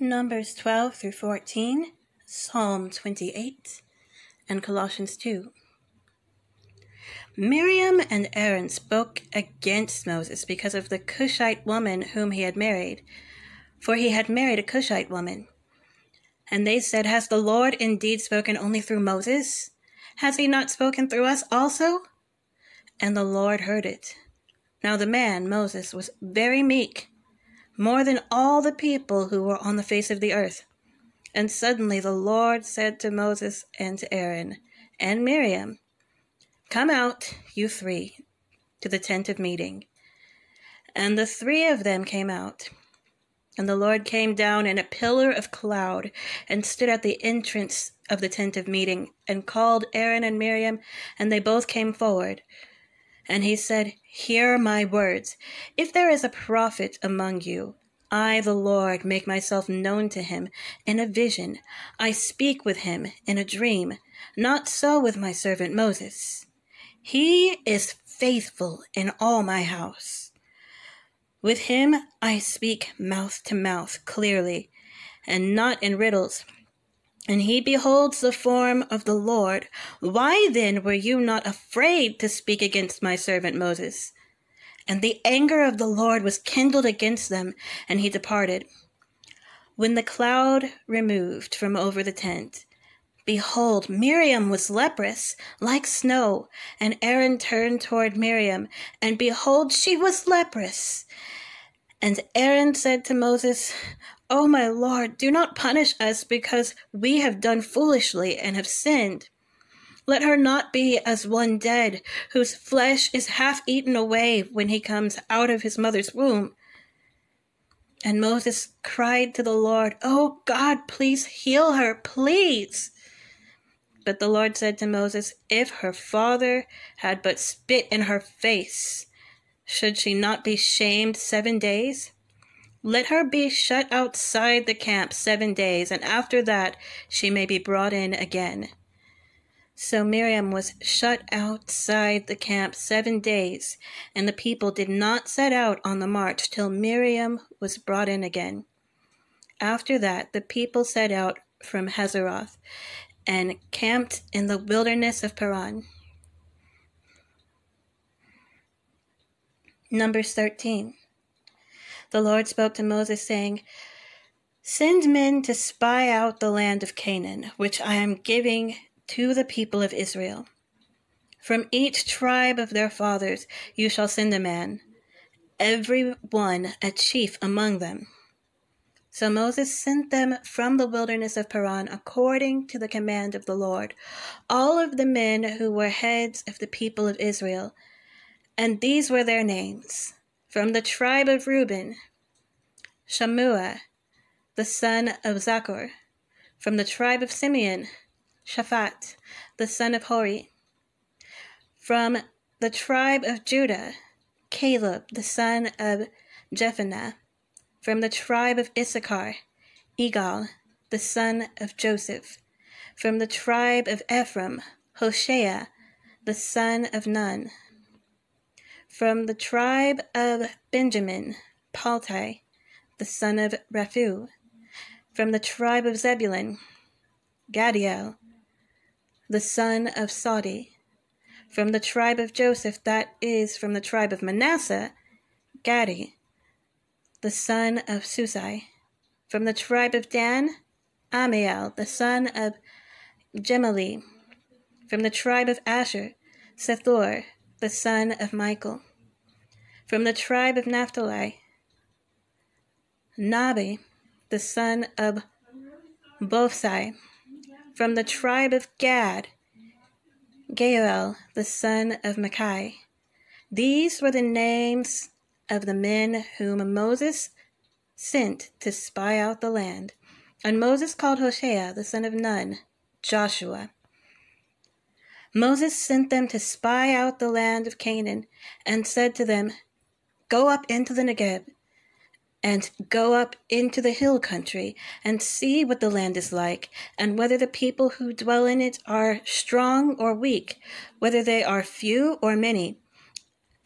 Numbers 12 through 14, Psalm 28, and Colossians 2. Miriam and Aaron spoke against Moses because of the Cushite woman whom he had married, for he had married a Cushite woman. And they said, Has the Lord indeed spoken only through Moses? Has he not spoken through us also? And the Lord heard it. Now the man, Moses, was very meek, more than all the people who were on the face of the earth. And suddenly the Lord said to Moses and to Aaron and Miriam, Come out, you three, to the tent of meeting. And the three of them came out. And the Lord came down in a pillar of cloud and stood at the entrance of the tent of meeting and called Aaron and Miriam, and they both came forward. And he said, Hear my words. If there is a prophet among you, I, the Lord, make myself known to him in a vision. I speak with him in a dream. Not so with my servant Moses. He is faithful in all my house. With him I speak mouth to mouth clearly, and not in riddles. And he beholds the form of the Lord. Why then were you not afraid to speak against my servant Moses? And the anger of the Lord was kindled against them, and he departed. When the cloud removed from over the tent, Behold, Miriam was leprous, like snow. And Aaron turned toward Miriam, and behold, she was leprous. And Aaron said to Moses, O my Lord, do not punish us because we have done foolishly and have sinned. Let her not be as one dead, whose flesh is half eaten away when he comes out of his mother's womb. And Moses cried to the Lord, Oh God, please heal her, please. But the Lord said to Moses, If her father had but spit in her face, should she not be shamed seven days? Let her be shut outside the camp seven days, and after that she may be brought in again. So Miriam was shut outside the camp seven days, and the people did not set out on the march till Miriam was brought in again. After that, the people set out from Hazeroth and camped in the wilderness of Paran. Numbers 13. The Lord spoke to Moses, saying, Send men to spy out the land of Canaan, which I am giving to the people of Israel. From each tribe of their fathers you shall send a man, every one a chief among them. So Moses sent them from the wilderness of Paran according to the command of the Lord, all of the men who were heads of the people of Israel. And these were their names from the tribe of Reuben, Shammua, the son of Zaccur, from the tribe of Simeon, Shaphat, the son of Hori, from the tribe of Judah, Caleb, the son of Jephunneh, from the tribe of Issachar, Igal, the son of Joseph. From the tribe of Ephraim, Hoshea, the son of Nun. From the tribe of Benjamin, Palti, the son of Raphu. From the tribe of Zebulun, Gaddiel, the son of Sodi. From the tribe of Joseph, that is, from the tribe of Manasseh, Gaddi, the son of Susai. From the tribe of Dan, Ammiel, the son of Gemalli. From the tribe of Asher, Sethur, the son of Michael. From the tribe of Naphtali, Nahbi, the son of Vophsi. From the tribe of Gad, Geuel, the son of Machi. These were the names of the men whom Moses sent to spy out the land. And Moses called Hoshea, the son of Nun, Joshua. Moses sent them to spy out the land of Canaan, and said to them, Go up into the Negeb, and go up into the hill country, and see what the land is like, and whether the people who dwell in it are strong or weak, whether they are few or many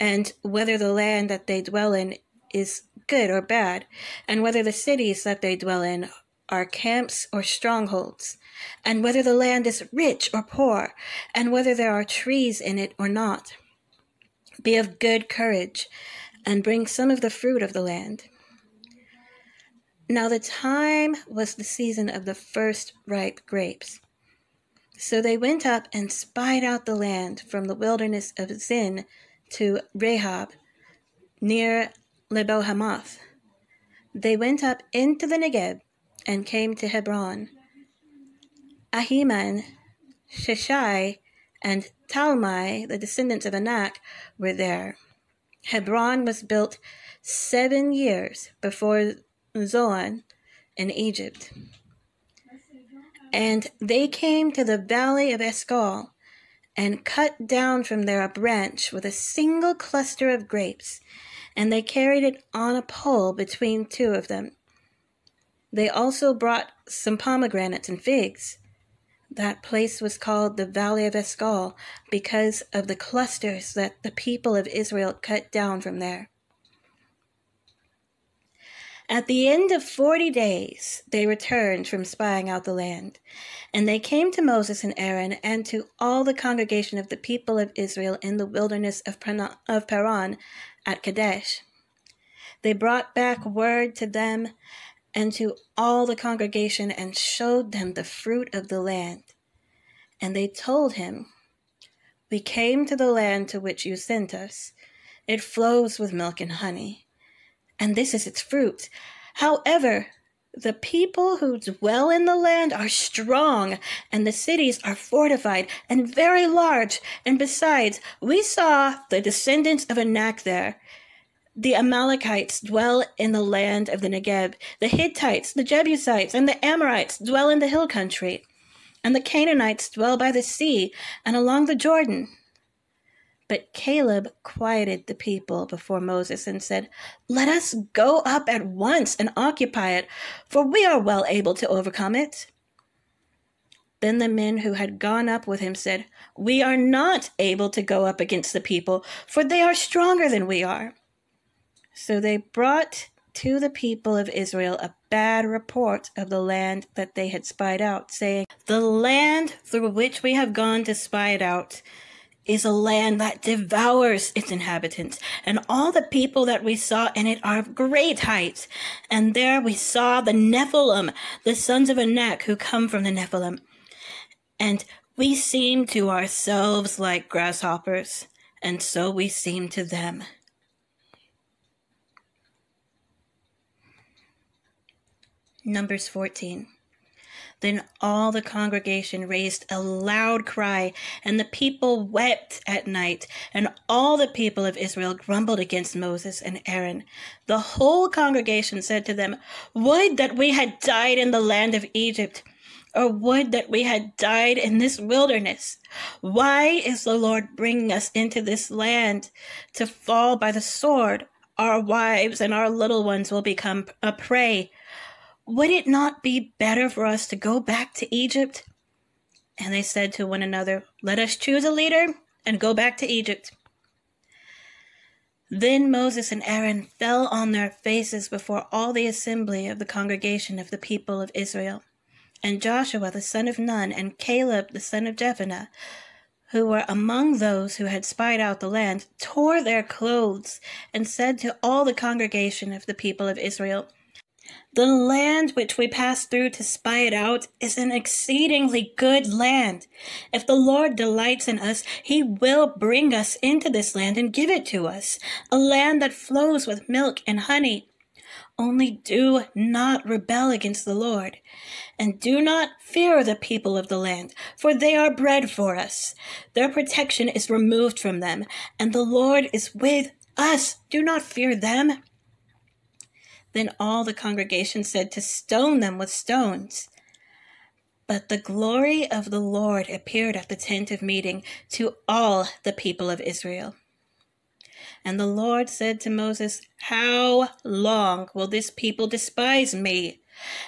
and whether the land that they dwell in is good or bad, and whether the cities that they dwell in are camps or strongholds, and whether the land is rich or poor, and whether there are trees in it or not. Be of good courage, and bring some of the fruit of the land. Now the time was the season of the first ripe grapes. So they went up and spied out the land from the wilderness of Zin to Rehob, near Lebo Hamath. They went up into the Negeb and came to Hebron. Ahiman, Sheshai, and Talmai, the descendants of Anak, were there. Hebron was built seven years before Zoan in Egypt. And they came to the valley of Eshcol and cut down from there a branch with a single cluster of grapes, and they carried it on a pole between two of them. They also brought some pomegranates and figs. That place was called the Valley of Eshcol because of the clusters that the people of Israel cut down from there. At the end of forty days, they returned from spying out the land. And they came to Moses and Aaron and to all the congregation of the people of Israel in the wilderness of Paran at Kadesh. They brought back word to them and to all the congregation and showed them the fruit of the land. And they told him, We came to the land to which you sent us. It flows with milk and honey and this is its fruit. However, the people who dwell in the land are strong, and the cities are fortified and very large. And besides, we saw the descendants of Anak there. The Amalekites dwell in the land of the Negeb. The Hittites, the Jebusites, and the Amorites dwell in the hill country. And the Canaanites dwell by the sea and along the Jordan. But Caleb quieted the people before Moses and said, Let us go up at once and occupy it, for we are well able to overcome it. Then the men who had gone up with him said, We are not able to go up against the people, for they are stronger than we are. So they brought to the people of Israel a bad report of the land that they had spied out, saying, The land through which we have gone to spy it out is a land that devours its inhabitants, and all the people that we saw in it are of great height. And there we saw the Nephilim, the sons of Anak, who come from the Nephilim. And we seem to ourselves like grasshoppers, and so we seem to them. Numbers 14. Then all the congregation raised a loud cry, and the people wept at night. And all the people of Israel grumbled against Moses and Aaron. The whole congregation said to them, Would that we had died in the land of Egypt! Or would that we had died in this wilderness. Why is the Lord bringing us into this land to fall by the sword? Our wives and our little ones will become a prey. Would it not be better for us to go back to Egypt? And they said to one another, Let us choose a leader and go back to Egypt. Then Moses and Aaron fell on their faces before all the assembly of the congregation of the people of Israel. And Joshua the son of Nun and Caleb the son of Jephunneh, who were among those who had spied out the land, tore their clothes and said to all the congregation of the people of Israel, the land which we passed through to spy it out is an exceedingly good land. If the Lord delights in us, he will bring us into this land and give it to us, a land that flows with milk and honey. Only do not rebel against the Lord, and do not fear the people of the land, for they are bread for us. Their protection is removed from them, and the Lord is with us. Do not fear them. Then all the congregation said to stone them with stones. But the glory of the Lord appeared at the tent of meeting to all the people of Israel. And the Lord said to Moses, How long will this people despise me?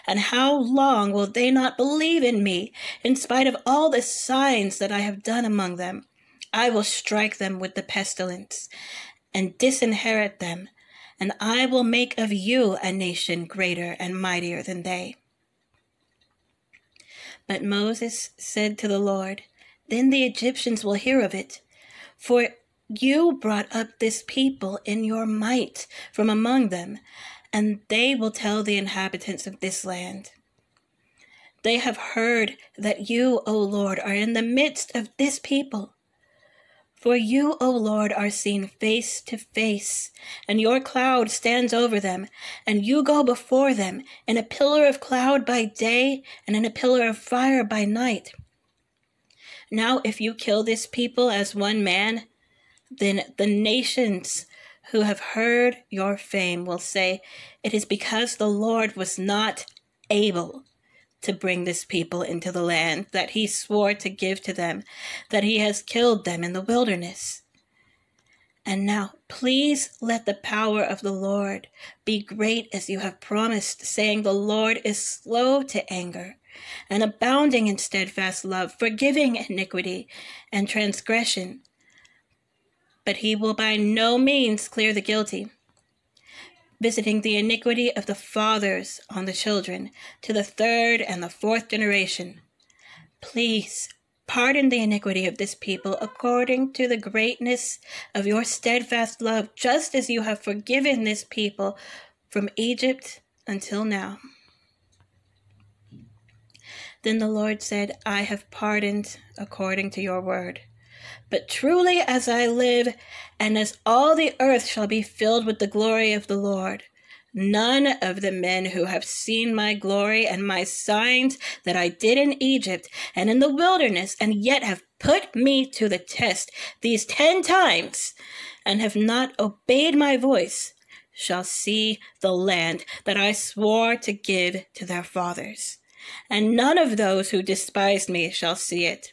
And how long will they not believe in me, in spite of all the signs that I have done among them? I will strike them with the pestilence and disinherit them and I will make of you a nation greater and mightier than they. But Moses said to the Lord, Then the Egyptians will hear of it, for you brought up this people in your might from among them, and they will tell the inhabitants of this land. They have heard that you, O Lord, are in the midst of this people. For you, O Lord, are seen face to face, and your cloud stands over them, and you go before them in a pillar of cloud by day and in a pillar of fire by night. Now, if you kill this people as one man, then the nations who have heard your fame will say, It is because the Lord was not able to bring this people into the land that he swore to give to them, that he has killed them in the wilderness. And now, please let the power of the Lord be great as you have promised, saying, The Lord is slow to anger and abounding in steadfast love, forgiving iniquity and transgression but he will by no means clear the guilty, visiting the iniquity of the fathers on the children to the third and the fourth generation. Please pardon the iniquity of this people according to the greatness of your steadfast love, just as you have forgiven this people from Egypt until now. Then the Lord said, I have pardoned according to your word. But truly as I live, and as all the earth shall be filled with the glory of the Lord, none of the men who have seen my glory and my signs that I did in Egypt and in the wilderness, and yet have put me to the test these ten times, and have not obeyed my voice, shall see the land that I swore to give to their fathers. And none of those who despised me shall see it,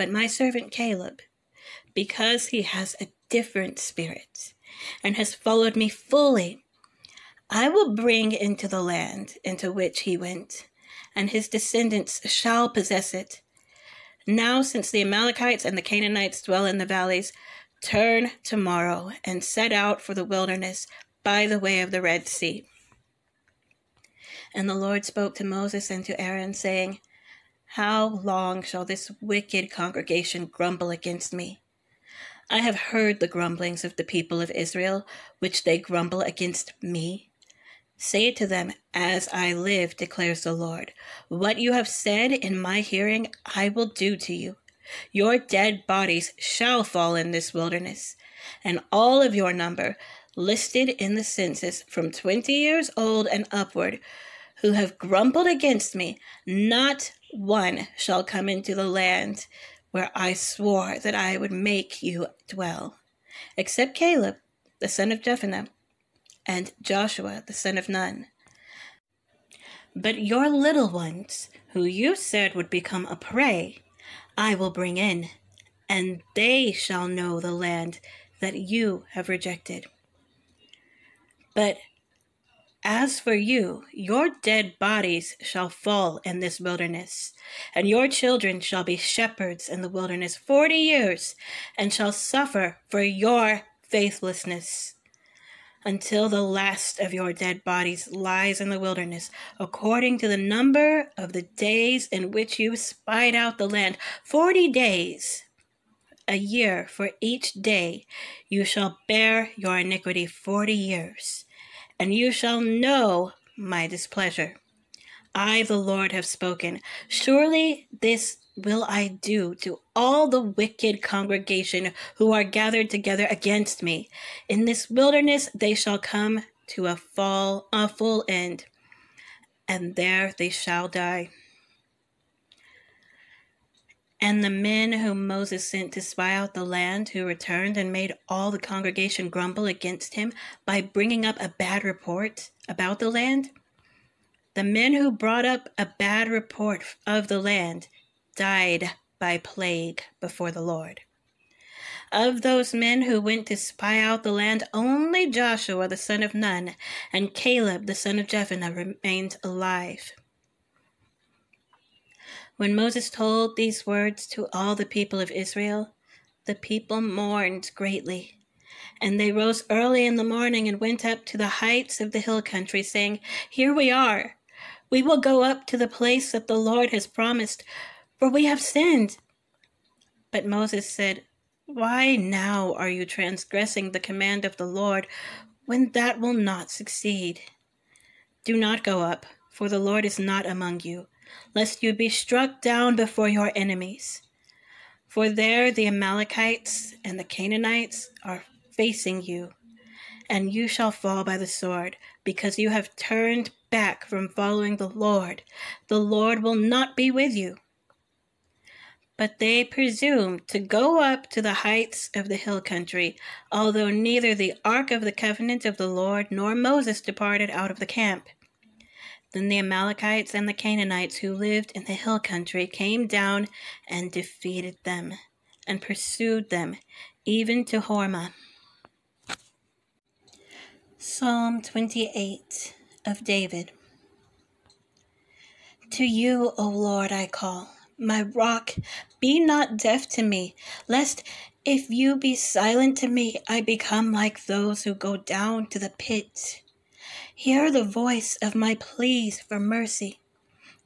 but my servant Caleb because he has a different spirit and has followed me fully. I will bring into the land into which he went, and his descendants shall possess it. Now, since the Amalekites and the Canaanites dwell in the valleys, turn tomorrow and set out for the wilderness by the way of the Red Sea. And the Lord spoke to Moses and to Aaron, saying, How long shall this wicked congregation grumble against me? I have heard the grumblings of the people of Israel, which they grumble against me. Say to them, As I live, declares the Lord, what you have said in my hearing, I will do to you. Your dead bodies shall fall in this wilderness, and all of your number, listed in the census from twenty years old and upward, who have grumbled against me, not one shall come into the land where I swore that I would make you dwell, except Caleb, the son of Jephunneh, and Joshua, the son of Nun. But your little ones, who you said would become a prey, I will bring in, and they shall know the land that you have rejected. But as for you, your dead bodies shall fall in this wilderness, and your children shall be shepherds in the wilderness forty years, and shall suffer for your faithlessness, until the last of your dead bodies lies in the wilderness, according to the number of the days in which you spied out the land. Forty days, a year for each day, you shall bear your iniquity forty years and you shall know my displeasure. I, the Lord, have spoken. Surely this will I do to all the wicked congregation who are gathered together against me. In this wilderness they shall come to a fall, a full end, and there they shall die. And the men whom Moses sent to spy out the land, who returned and made all the congregation grumble against him by bringing up a bad report about the land, the men who brought up a bad report of the land died by plague before the Lord. Of those men who went to spy out the land, only Joshua the son of Nun and Caleb the son of Jephunneh remained alive. When Moses told these words to all the people of Israel, the people mourned greatly, And they rose early in the morning and went up to the heights of the hill country, saying, Here we are. We will go up to the place that the Lord has promised, for we have sinned. But Moses said, Why now are you transgressing the command of the Lord, when that will not succeed? Do not go up, for the Lord is not among you, lest you be struck down before your enemies. For there the Amalekites and the Canaanites are facing you, and you shall fall by the sword, because you have turned back from following the Lord. The Lord will not be with you. But they presumed to go up to the heights of the hill country, although neither the ark of the covenant of the Lord nor Moses departed out of the camp. Then the Amalekites and the Canaanites who lived in the hill country came down and defeated them, and pursued them, even to Hormah. Psalm 28 of David. To you, O Lord, I call, my rock, be not deaf to me, lest if you be silent to me, I become like those who go down to the pit. Hear the voice of my pleas for mercy.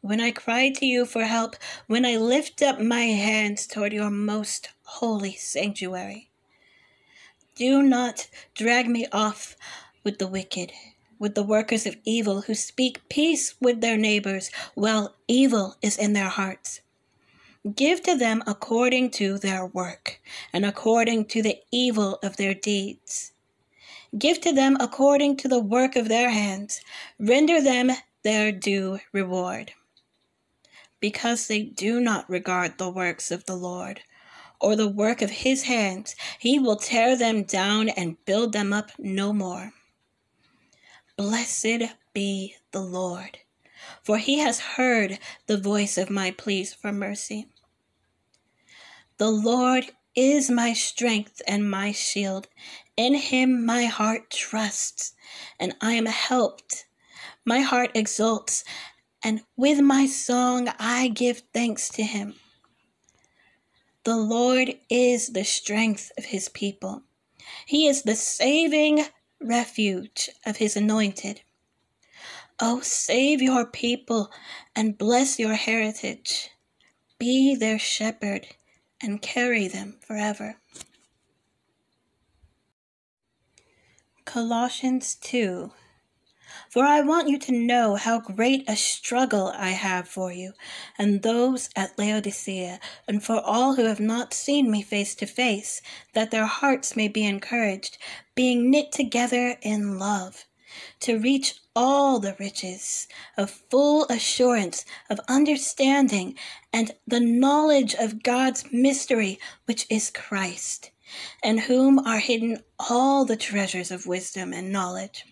When I cry to you for help, when I lift up my hands toward your most holy sanctuary. Do not drag me off with the wicked, with the workers of evil who speak peace with their neighbors while evil is in their hearts. Give to them according to their work and according to the evil of their deeds. Give to them according to the work of their hands. Render them their due reward. Because they do not regard the works of the Lord or the work of his hands, he will tear them down and build them up no more. Blessed be the Lord, for he has heard the voice of my pleas for mercy. The Lord is my strength and my shield. In him my heart trusts, and I am helped. My heart exults, and with my song I give thanks to him. The Lord is the strength of his people. He is the saving refuge of his anointed. Oh, save your people and bless your heritage. Be their shepherd and carry them forever. Colossians 2 For I want you to know how great a struggle I have for you, and those at Laodicea, and for all who have not seen me face to face, that their hearts may be encouraged, being knit together in love to reach all the riches of full assurance of understanding and the knowledge of God's mystery, which is Christ, in whom are hidden all the treasures of wisdom and knowledge.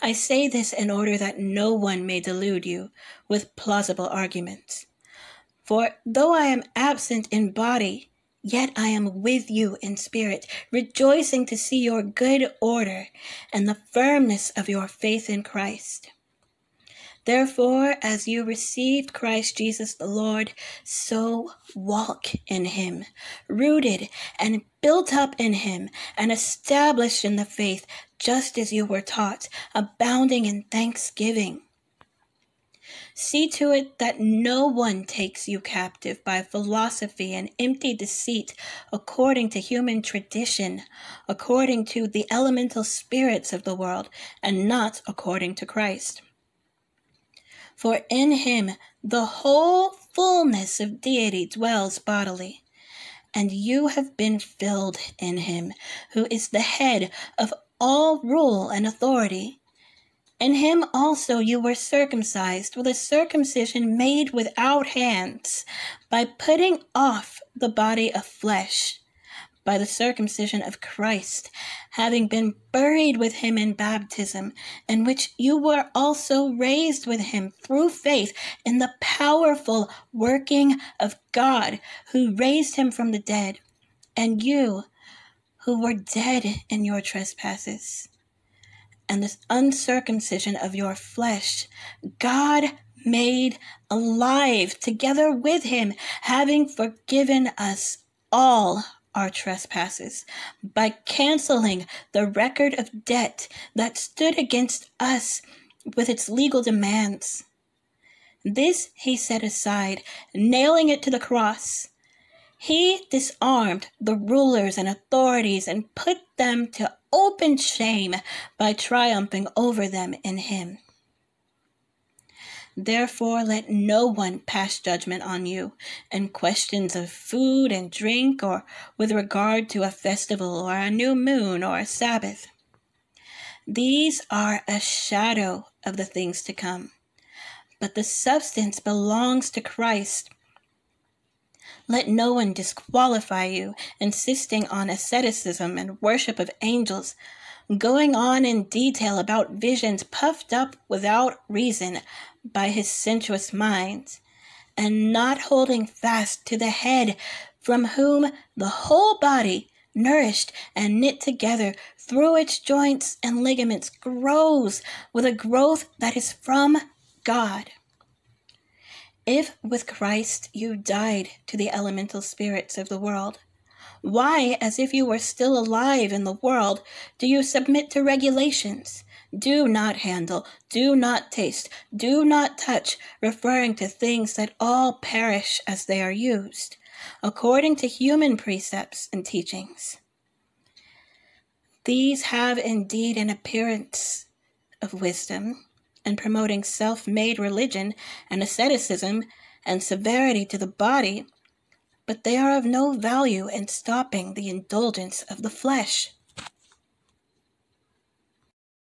I say this in order that no one may delude you with plausible arguments. For though I am absent in body, Yet I am with you in spirit, rejoicing to see your good order and the firmness of your faith in Christ. Therefore, as you received Christ Jesus the Lord, so walk in him, rooted and built up in him, and established in the faith, just as you were taught, abounding in thanksgiving. See to it that no one takes you captive by philosophy and empty deceit, according to human tradition, according to the elemental spirits of the world, and not according to Christ. For in him the whole fullness of deity dwells bodily, and you have been filled in him, who is the head of all rule and authority in him also you were circumcised with a circumcision made without hands, by putting off the body of flesh, by the circumcision of Christ, having been buried with him in baptism, in which you were also raised with him through faith in the powerful working of God who raised him from the dead, and you who were dead in your trespasses and the uncircumcision of your flesh, God made alive together with him, having forgiven us all our trespasses by canceling the record of debt that stood against us with its legal demands. This he set aside, nailing it to the cross. He disarmed the rulers and authorities and put them to open shame by triumphing over them in him. Therefore, let no one pass judgment on you in questions of food and drink, or with regard to a festival, or a new moon, or a Sabbath. These are a shadow of the things to come, but the substance belongs to Christ. Let no one disqualify you, insisting on asceticism and worship of angels, going on in detail about visions puffed up without reason by his sensuous mind, and not holding fast to the head, from whom the whole body, nourished and knit together through its joints and ligaments, grows with a growth that is from God. If with Christ you died to the elemental spirits of the world, why, as if you were still alive in the world, do you submit to regulations? Do not handle, do not taste, do not touch, referring to things that all perish as they are used, according to human precepts and teachings. These have indeed an appearance of wisdom and promoting self made religion and asceticism and severity to the body, but they are of no value in stopping the indulgence of the flesh.